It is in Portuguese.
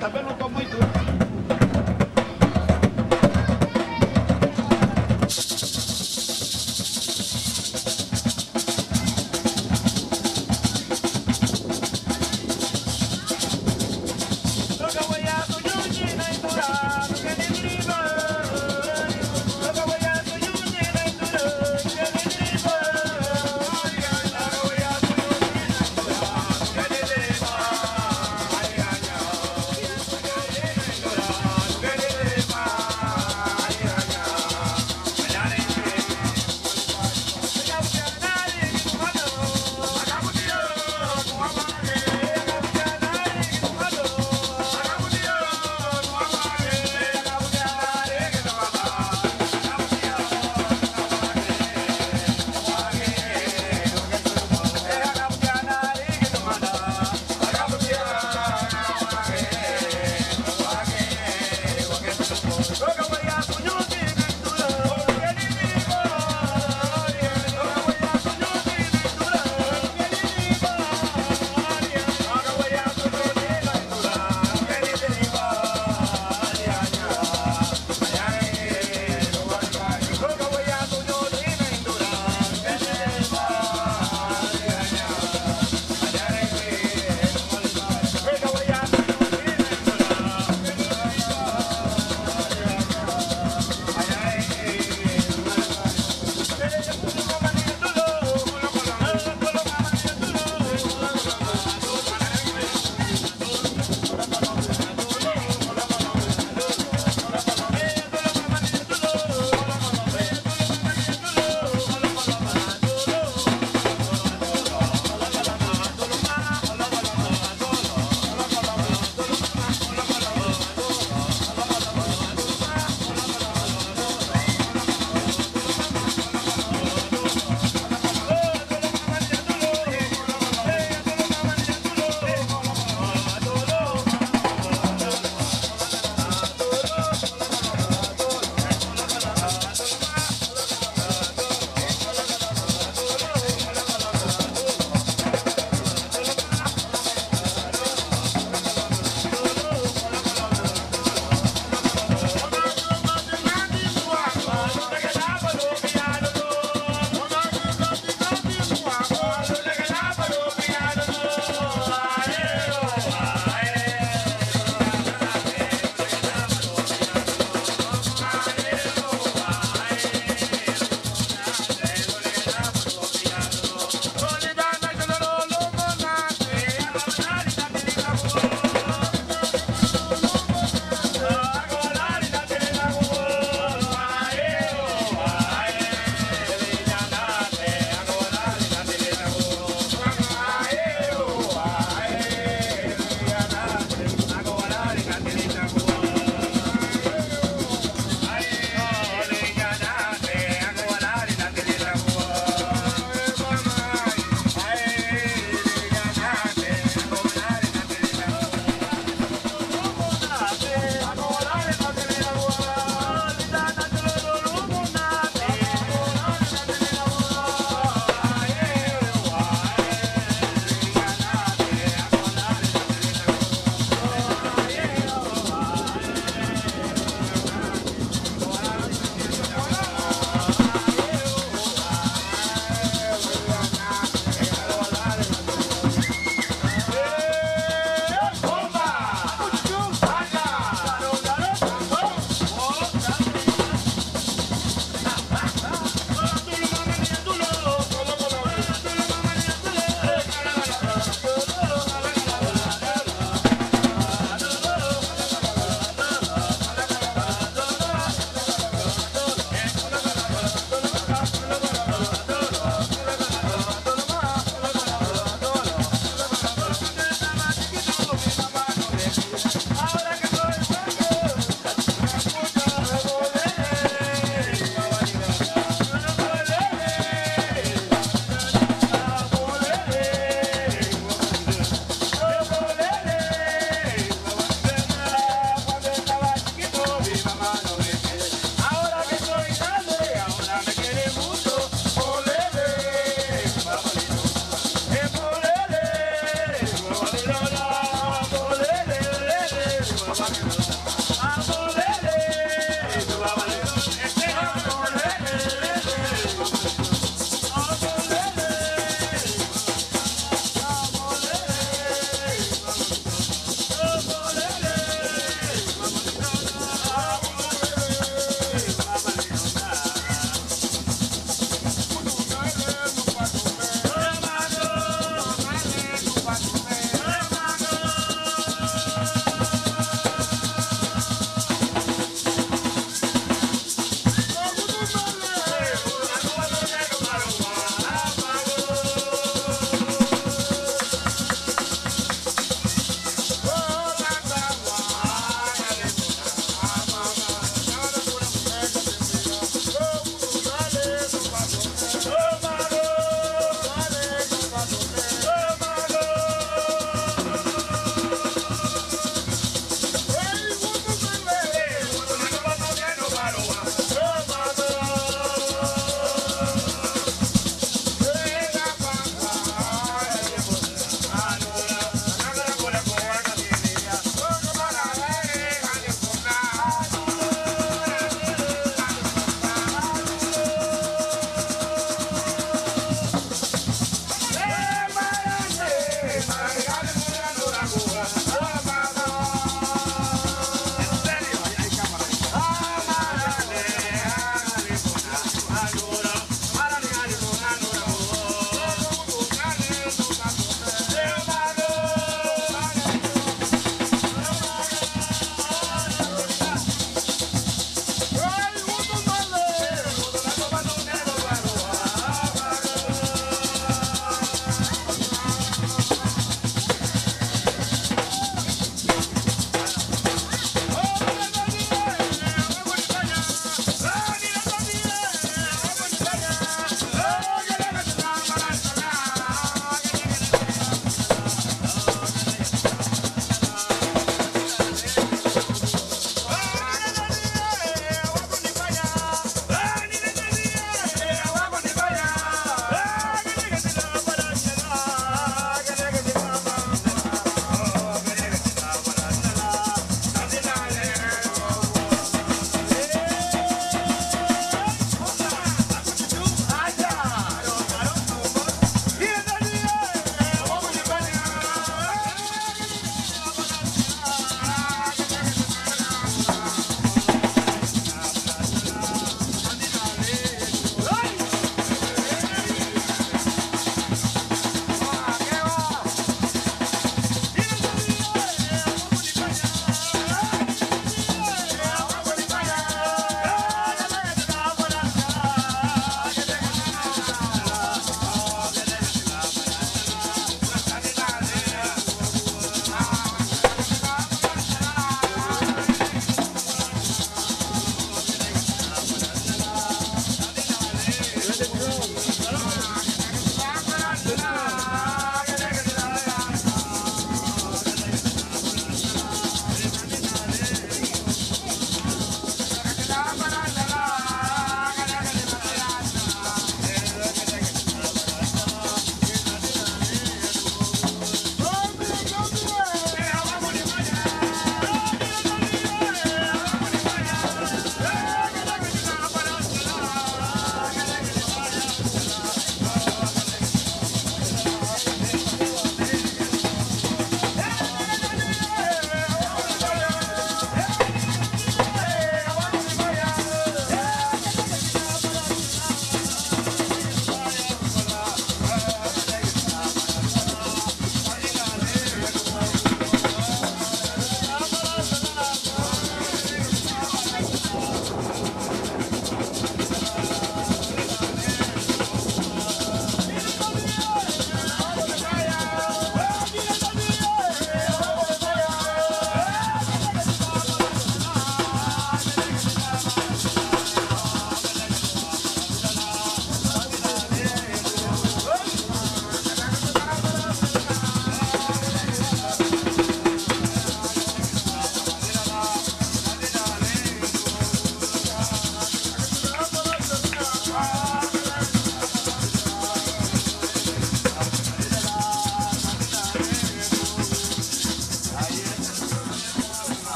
Também não estou muito.